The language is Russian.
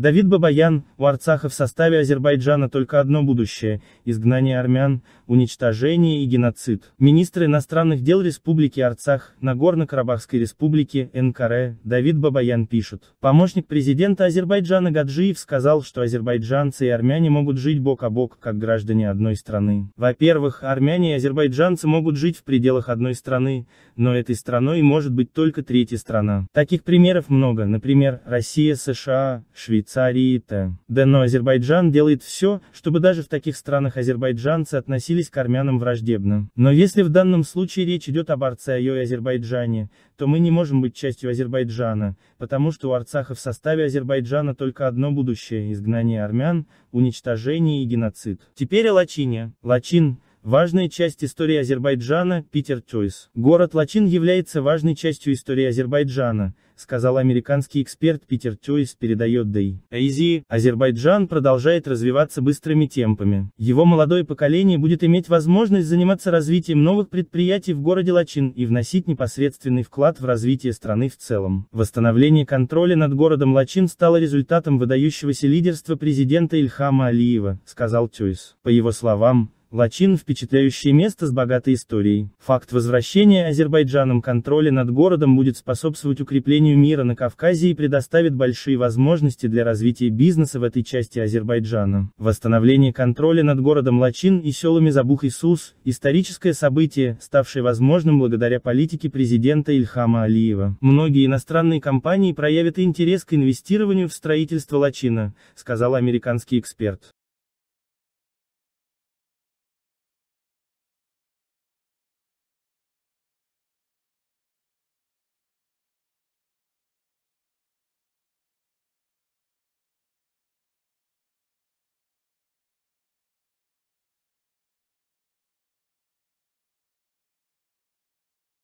Давид Бабаян, у Арцаха в составе Азербайджана только одно будущее – изгнание армян, уничтожение и геноцид. Министр иностранных дел Республики Арцах, Нагорно-Карабахской Республики, НКР, Давид Бабаян пишет. Помощник президента Азербайджана Гаджиев сказал, что азербайджанцы и армяне могут жить бок о бок, как граждане одной страны. Во-первых, армяне и азербайджанцы могут жить в пределах одной страны, но этой страной может быть только третья страна. Таких примеров много, например, Россия, США, Швейцария и т.д. Но Азербайджан делает все, чтобы даже в таких странах азербайджанцы относились к армянам враждебно. Но если в данном случае речь идет об Арцайо и Азербайджане, то мы не можем быть частью Азербайджана, потому что у Арцаха в составе Азербайджана только одно будущее – изгнание армян, уничтожение и геноцид. Теперь о Лачине. Лачин Важная часть истории Азербайджана – Питер Чойс. Город Лачин является важной частью истории Азербайджана, сказал американский эксперт Питер Чойс, передает Дэй. Эйзи, Азербайджан продолжает развиваться быстрыми темпами. Его молодое поколение будет иметь возможность заниматься развитием новых предприятий в городе Лачин и вносить непосредственный вклад в развитие страны в целом. Восстановление контроля над городом Лачин стало результатом выдающегося лидерства президента Ильхама Алиева, сказал Чойс. По его словам, Лачин – впечатляющее место с богатой историей. Факт возвращения Азербайджаном контроля над городом будет способствовать укреплению мира на Кавказе и предоставит большие возможности для развития бизнеса в этой части Азербайджана. Восстановление контроля над городом Лачин и селами Забух и Сус – историческое событие, ставшее возможным благодаря политике президента Ильхама Алиева. Многие иностранные компании проявят интерес к инвестированию в строительство Лачина, сказал американский эксперт.